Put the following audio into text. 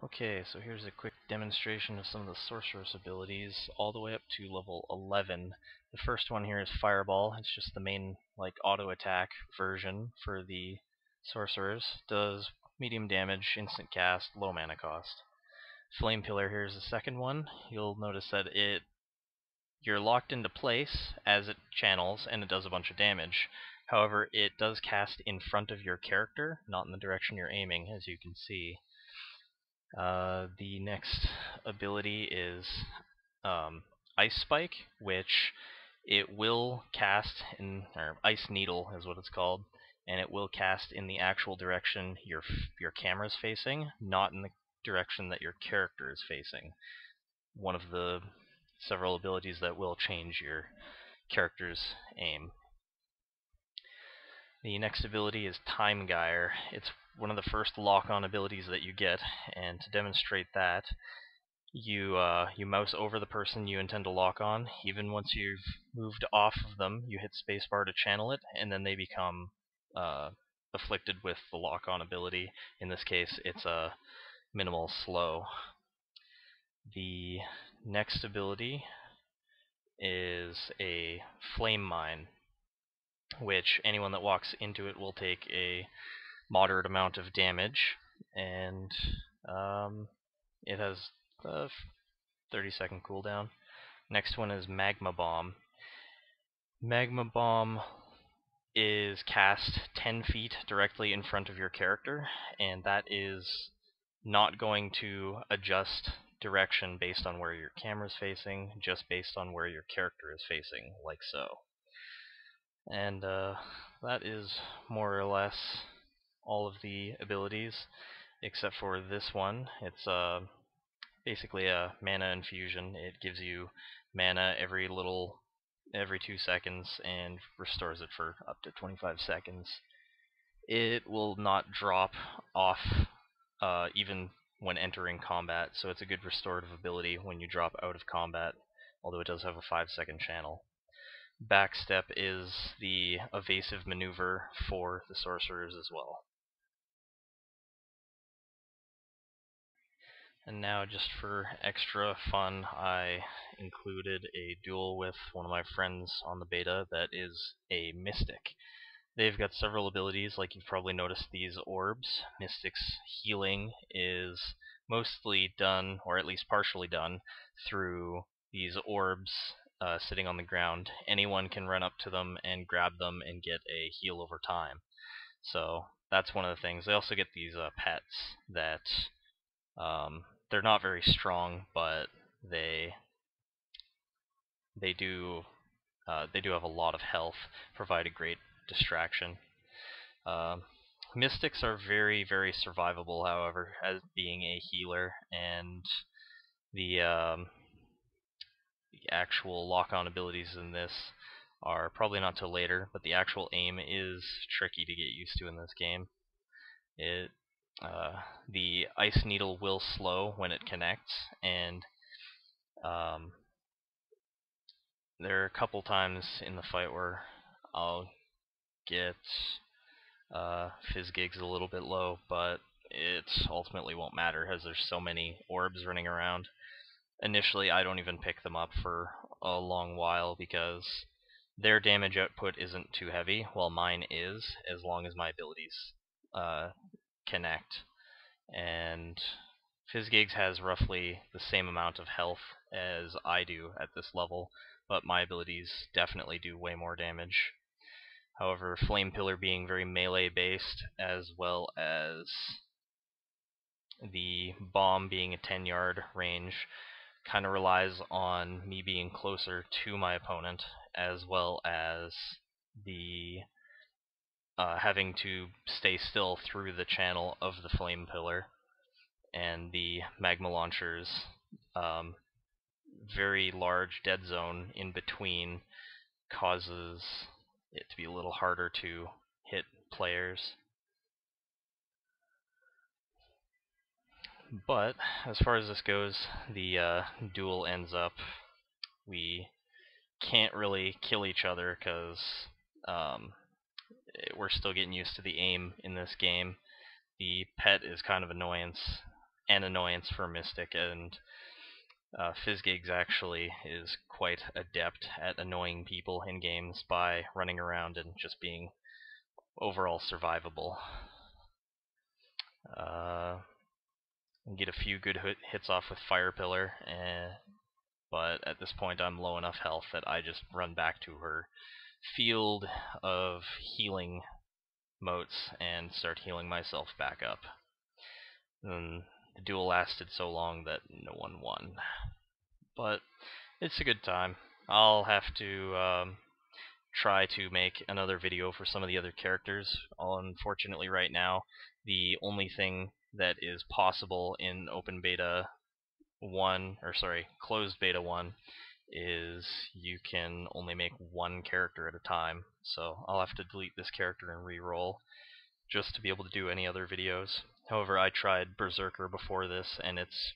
Okay, so here's a quick demonstration of some of the sorcerer's abilities all the way up to level 11. The first one here is Fireball. It's just the main like auto attack version for the sorcerers. Does medium damage, instant cast, low mana cost. Flame Pillar here is the second one. You'll notice that it you're locked into place as it channels and it does a bunch of damage. However, it does cast in front of your character, not in the direction you're aiming, as you can see. Uh, the next ability is um, Ice Spike, which it will cast in, or Ice Needle is what it's called, and it will cast in the actual direction your your camera is facing, not in the direction that your character is facing. One of the several abilities that will change your character's aim. The next ability is Time Gyre. It's one of the first lock-on abilities that you get, and to demonstrate that, you uh, you mouse over the person you intend to lock on. Even once you've moved off of them, you hit spacebar to channel it, and then they become uh, afflicted with the lock-on ability. In this case, it's a minimal slow. The next ability is a flame mine, which anyone that walks into it will take a moderate amount of damage, and um, it has a 30 second cooldown. Next one is Magma Bomb. Magma Bomb is cast 10 feet directly in front of your character, and that is not going to adjust direction based on where your camera is facing, just based on where your character is facing, like so. And uh, that is more or less all of the abilities except for this one. It's uh, basically a mana infusion. It gives you mana every little every two seconds and restores it for up to 25 seconds. It will not drop off uh, even when entering combat, so it's a good restorative ability when you drop out of combat, although it does have a 5 second channel. Backstep is the evasive maneuver for the sorcerers as well. And now just for extra fun, I included a duel with one of my friends on the beta that is a Mystic. They've got several abilities, like you've probably noticed these orbs. Mystic's healing is mostly done, or at least partially done, through these orbs uh, sitting on the ground. Anyone can run up to them and grab them and get a heal over time. So that's one of the things. They also get these uh, pets that um, they're not very strong, but they they do uh, they do have a lot of health, provide a great distraction. Uh, mystics are very very survivable, however, as being a healer, and the um, the actual lock-on abilities in this are probably not till later, but the actual aim is tricky to get used to in this game. It uh, the ice needle will slow when it connects, and um, there are a couple times in the fight where I'll get uh, Fizzgigs a little bit low, but it ultimately won't matter as there's so many orbs running around. Initially, I don't even pick them up for a long while because their damage output isn't too heavy, while mine is, as long as my abilities uh, connect. And Fizzgigs has roughly the same amount of health as I do at this level, but my abilities definitely do way more damage. However, Flame Pillar being very melee based, as well as the bomb being a 10 yard range, kind of relies on me being closer to my opponent, as well as the uh, having to stay still through the channel of the flame pillar and the magma launcher's um, very large dead zone in between causes it to be a little harder to hit players. But as far as this goes, the uh, duel ends up we can't really kill each other because um, we're still getting used to the aim in this game. The pet is kind of annoyance an annoyance for Mystic, and uh, Fizzgigs actually is quite adept at annoying people in games by running around and just being overall survivable. Uh, get a few good hits off with Fire Pillar, eh, but at this point I'm low enough health that I just run back to her field of healing motes and start healing myself back up. And the duel lasted so long that no one won. But it's a good time. I'll have to um, try to make another video for some of the other characters. Unfortunately, right now, the only thing that is possible in open beta 1, or sorry, closed beta 1, is you can only make one character at a time. So I'll have to delete this character and re-roll just to be able to do any other videos. However, I tried Berserker before this, and it's